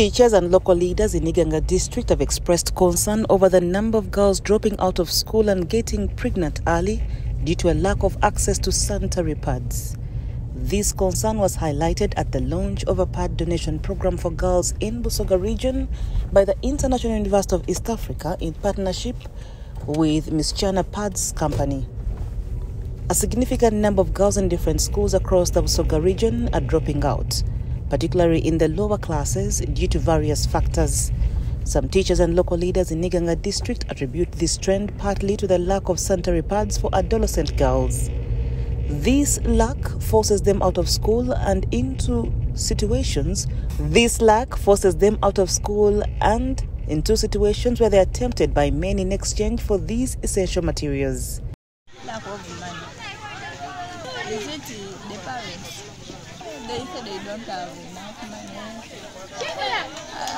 Teachers and local leaders in Iganga district have expressed concern over the number of girls dropping out of school and getting pregnant early due to a lack of access to sanitary pads. This concern was highlighted at the launch of a pad donation program for girls in Busoga region by the International University of East Africa in partnership with Msichana Pads Company. A significant number of girls in different schools across the Busoga region are dropping out particularly in the lower classes due to various factors. Some teachers and local leaders in Iganga district attribute this trend partly to the lack of sanitary pads for adolescent girls. This lack forces them out of school and into situations. This lack forces them out of school and into situations where they are tempted by men in exchange for these essential materials. Lack of money. Is it the parents? They say they don't have enough money.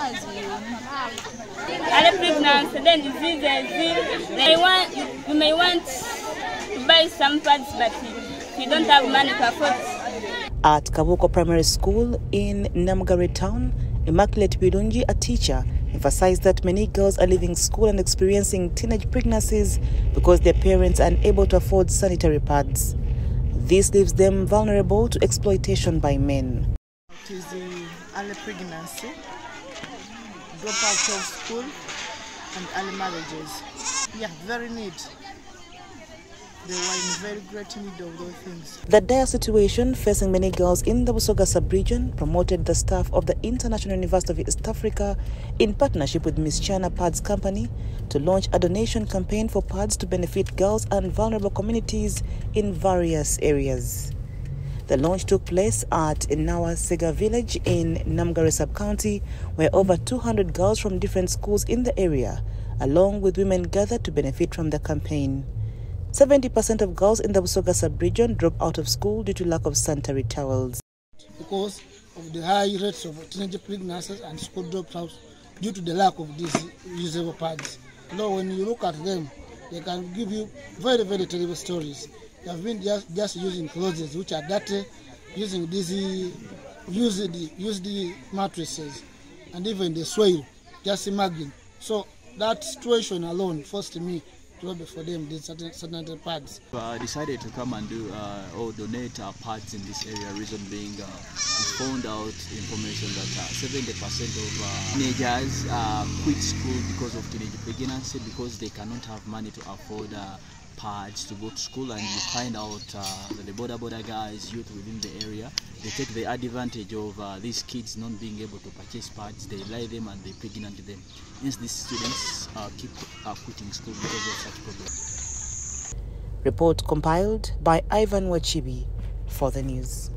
As in, Early pregnancy, then diseases. They want, you may want to buy some pads, but you don't have money to afford At Kabuko Primary School in Namgare Town, Immaculate Birunji, a teacher, emphasized that many girls are leaving school and experiencing teenage pregnancies because their parents are unable to afford sanitary pads. This leaves them vulnerable to exploitation by men. It is early pregnancy, drop out of school, and early marriages. Yeah, very need. They were in very great need of those things. The dire situation facing many girls in the Busoga sub-region promoted the staff of the International University of East Africa in partnership with Msichana Pads Company to launch a donation campaign for pads to benefit girls and vulnerable communities in various areas. The launch took place at Inawa Sega village in Namgare sub-county where over 200 girls from different schools in the area along with women gathered to benefit from the campaign. 70% of girls in the Busoga sub-region drop out of school due to lack of sanitary towels. because of the high rates of teenage pregnancies and school dropouts due to the lack of these usable pads. Now when you look at them, they can give you very, very terrible stories. They have been just, just using clothes which are dirty, using these used, used mattresses, and even the soil, just imagine. So that situation alone forced me lobby for them these certain, pads. uh, decided to come and do uh, or donate uh, parts in this area. Reason being, uh, we found out information that uh, 70% of uh, teenagers uh, quit school because of teenage pregnancy because they cannot have money to afford uh, pads to go to school. And you find out uh, that the boda boda guys, youth within the area, they take the advantage of uh, these kids not being able to purchase pads. They lie them and they pregnant them. Hence, these students uh, keep uh, quitting school because of such problems. Report compiled by Ivan Wachibi for the news.